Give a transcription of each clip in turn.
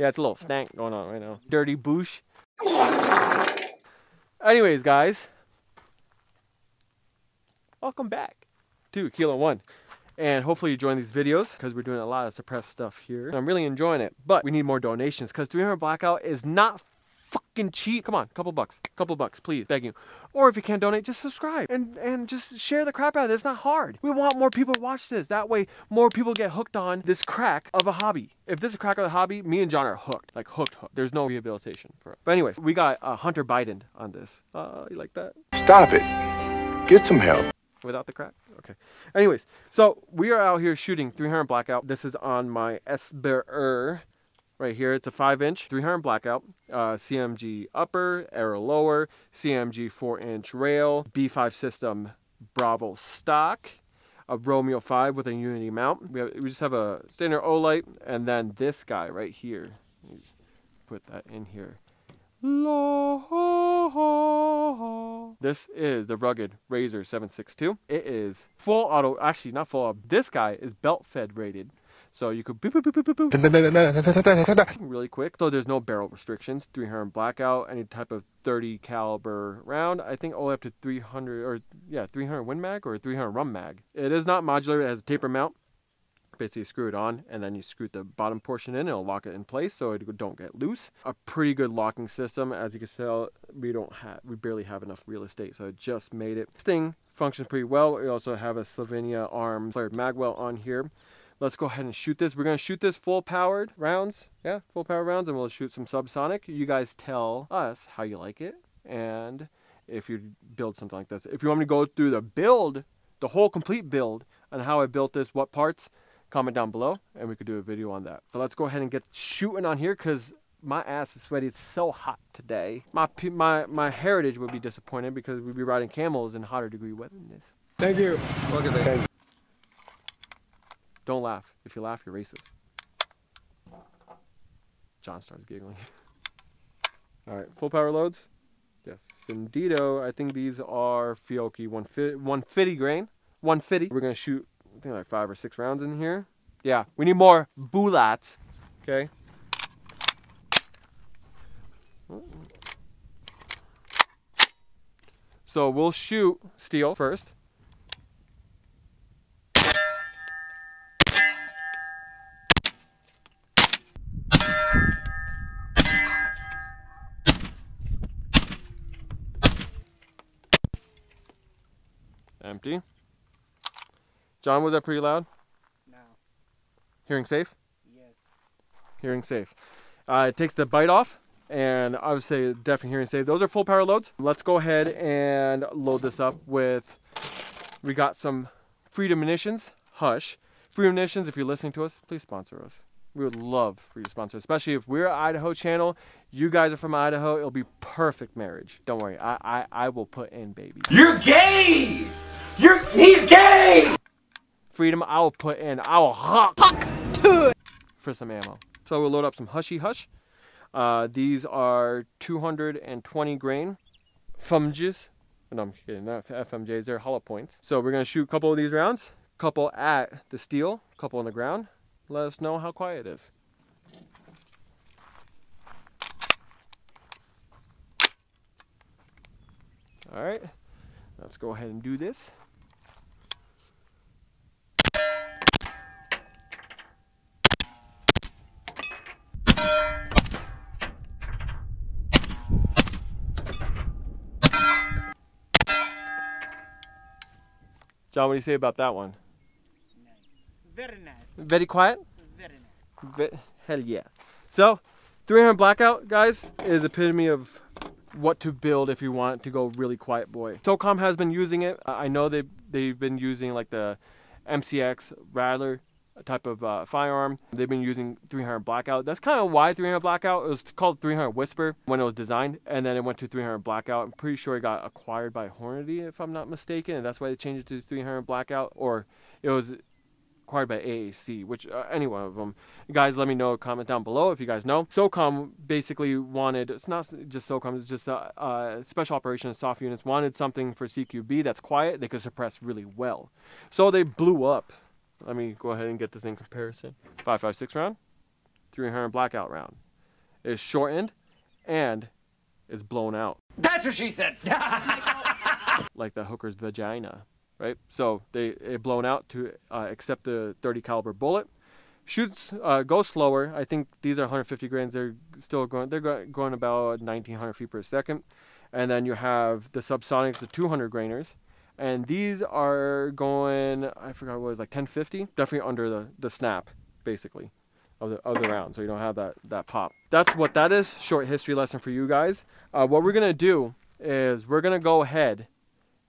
Yeah, it's a little stank going on right now. Dirty boosh. Anyways, guys, welcome back to Kilo One. And hopefully you join these videos because we're doing a lot of suppressed stuff here. I'm really enjoying it, but we need more donations because 300 Blackout is not fucking cheap. Come on, couple bucks, couple bucks, please, beg you. Or if you can't donate, just subscribe and, and just share the crap out of it. It's not hard. We want more people to watch this. That way, more people get hooked on this crack of a hobby. If this is a crack of a hobby, me and John are hooked, like hooked, hooked. There's no rehabilitation for it. But anyways, we got uh, Hunter Biden on this. Uh, you like that? Stop it. Get some help. Without the crack? Okay. Anyways, so we are out here shooting 300 blackout. This is on my SBR right here. It's a 5 inch 300 blackout, uh, CMG upper, Aero lower, CMG 4 inch rail, B5 system Bravo stock, a Romeo 5 with a Unity mount. We, have, we just have a standard Olight, and then this guy right here. Put that in here. This is the rugged Razor 762. It is full auto, actually not full auto. This guy is belt fed rated. So you could boop, boop, boop, boop, boop, really quick. So there's no barrel restrictions. 300 blackout, any type of 30 caliber round. I think only up to 300 or yeah, 300 Win Mag or 300 Rum Mag. It is not modular. It has a taper mount basically screw it on and then you screw the bottom portion in it'll lock it in place so it don't get loose a pretty good locking system as you can tell we don't have we barely have enough real estate so I just made it this thing functions pretty well we also have a Slovenia arm flared magwell on here let's go ahead and shoot this we're going to shoot this full powered rounds yeah full power rounds and we'll shoot some subsonic you guys tell us how you like it and if you build something like this if you want me to go through the build the whole complete build and how I built this what parts comment down below and we could do a video on that. But let's go ahead and get shooting on here because my ass is sweaty. It's so hot today. My my my heritage would be disappointed because we'd be riding camels in hotter degree weather than this. Thank you. Look at that. Don't laugh. If you laugh, you're racist. John starts giggling. All right, full power loads. Yes, Sandito. I think these are Fiocchi 150 grain. 150. We're gonna shoot I think like five or six rounds in here. Yeah, we need more bulats. Okay. So we'll shoot steel first. Empty. John, was that pretty loud? No. Hearing safe? Yes. Hearing safe. Uh, it takes the bite off, and I would say definitely hearing safe. Those are full power loads. Let's go ahead and load this up with, we got some Freedom Munitions, Hush. Freedom Munitions, if you're listening to us, please sponsor us. We would love for you to sponsor, especially if we're Idaho channel. You guys are from Idaho. It'll be perfect marriage. Don't worry. I I, I will put in baby. You're gay! You're he's gay! freedom, I will put in, I will hawk to it for some ammo. So we'll load up some Hushy Hush. Uh, these are 220 grain FMJs. No, I'm kidding, not FMJs, they're hollow points. So we're gonna shoot a couple of these rounds, couple at the steel, couple on the ground. Let us know how quiet it is. All right, let's go ahead and do this. John, what do you say about that one? Very nice. Very quiet? Very nice. hell yeah. So, 300 Blackout, guys, is epitome of what to build if you want to go really quiet boy. SOCOM has been using it. I know they they've been using like the MCX Rattler type of uh, firearm. They've been using 300 Blackout. That's kind of why 300 Blackout. It was called 300 Whisper when it was designed, and then it went to 300 Blackout. I'm pretty sure it got acquired by Hornady, if I'm not mistaken, and that's why they changed it to 300 Blackout, or it was acquired by AAC, which uh, any one of them. Guys, let me know. Comment down below if you guys know. SOCOM basically wanted. It's not just SOCOM. It's just uh, uh, special operations soft units wanted something for CQB that's quiet. They could suppress really well. So they blew up let me go ahead and get this in comparison. 556 round, 300 blackout round. is shortened and it's blown out. That's what she said. like the hooker's vagina, right? So they it blown out to uh, accept the 30 caliber bullet. Shoots uh, go slower. I think these are 150 grains. They're still going. They're going about 1900 feet per second. And then you have the subsonics, the 200 grainers, and these are going. I forgot what it was like 1050. Definitely under the the snap, basically. Of the, of the round, so you don't have that, that pop. That's what that is. Short history lesson for you guys. Uh, what we're gonna do is we're gonna go ahead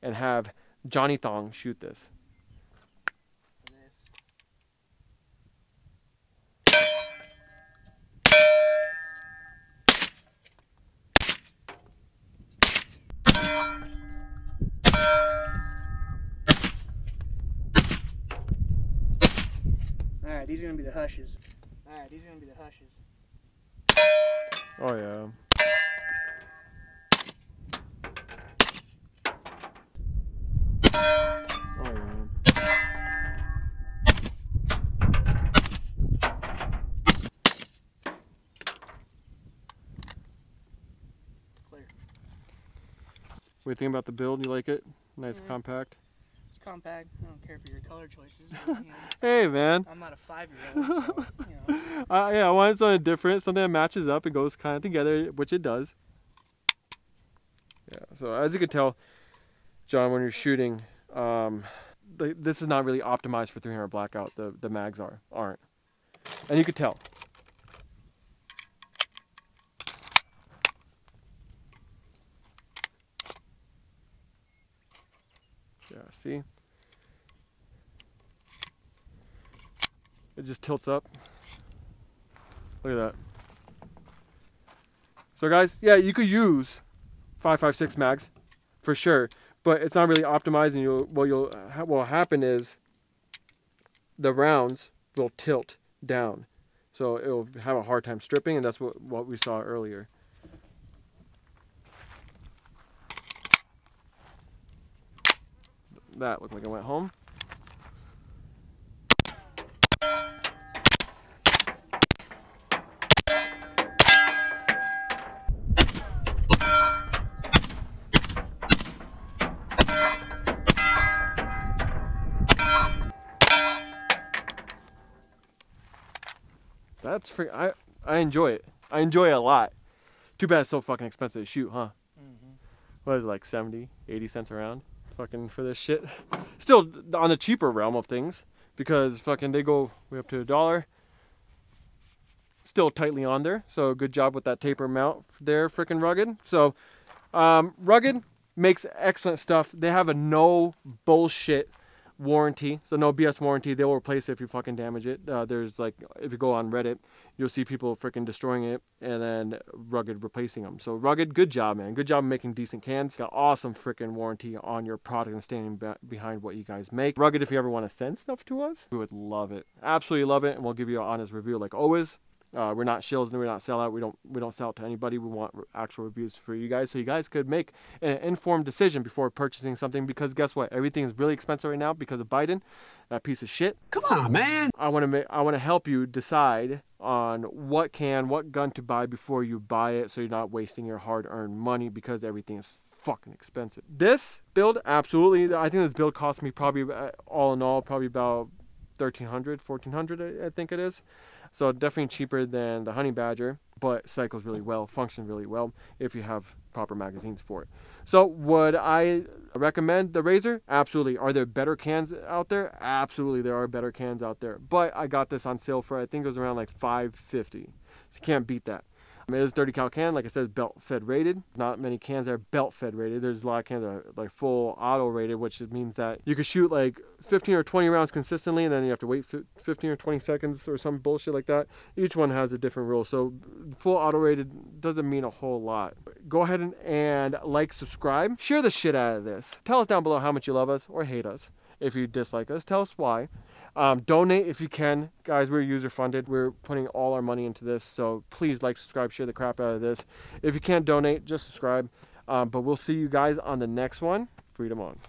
and have Johnny Thong shoot this. Alright, these are gonna be the hushes. Alright, these are gonna be the hushes. Oh yeah. Oh yeah. Clear. What do you think about the build? You like it? Nice Mhm. compact. It's compact. I don't care for your color choices. But, you know, Hey man. I'm not a five year old, so you know. Uh, yeah, I wanted something different, something that matches up and goes kind of together, which it does. Yeah. So as you can tell, John, when you're shooting, um, the, this is not really optimized for 300 blackout. The the mags are aren't, and you could tell. Yeah. See. It just tilts up. Look at that. So guys, yeah, you could use 556 mags for sure, but it's not really optimized and you'll what you'll what will happen is the rounds will tilt down. So it'll have a hard time stripping and that's what what we saw earlier. That looked like it went home. That's free. I I enjoy it. I enjoy it a lot. Too bad it's so fucking expensive to shoot, huh? Mm-hmm. What is it, like 70, 80 cents around? Fucking for this shit. Still on the cheaper realm of things because fucking they go way up to a dollar. Still tightly on there. So good job with that taper mount there, freaking rugged. So um, rugged makes excellent stuff. They have a no bullshit warranty, so no BS warranty. They will replace it if you fucking damage it. Uh, there's like, if you go on Reddit, you'll see people freaking destroying it and then Rugged replacing them. So Rugged, good job, man. Good job making decent cans. Got awesome freaking warranty on your product and standing be- behind what you guys make. Rugged, if you ever want to send stuff to us, we would love it. Absolutely love it, and we'll give you an honest review like always. Uh, we're not shills and we're not sellout. We don't we don't sell it to anybody. We want actual reviews for you guys, so you guys could make an informed decision before purchasing something. Because guess what? Everything is really expensive right now because of Biden, that piece of shit. Come on, man. I want to make I want to help you decide on what can what gun to buy before you buy it, so you're not wasting your hard-earned money because everything is fucking expensive. This build, absolutely. I think this build cost me probably uh, all in all probably about 1300 1400 I- I think it is. So definitely cheaper than the Honey Badger, but cycles really well, functions really well if you have proper magazines for it. So would I recommend the Razor? Absolutely. Are there better cans out there? Absolutely, there are better cans out there. But I got this on sale for I think it was around like 550. So you can't beat that. I mean, it is 30 cal can, like I said, belt fed rated. Not many cans are belt fed rated. There's a lot of cans that are like full auto rated, which means that you could shoot like 15 or 20 rounds consistently, and then you have to wait 15 or 20 seconds or some bullshit like that. Each one has a different rule. So full auto rated doesn't mean a whole lot. Go ahead and, and like, subscribe, share the shit out of this. Tell us down below how much you love us or hate us. If you dislike us, tell us why. Um, donate if you can. Guys, we're user funded. We're putting all our money into this. So please like, subscribe, share the crap out of this. If you can't donate, just subscribe. Um, but we'll see you guys on the next one. Freedom on.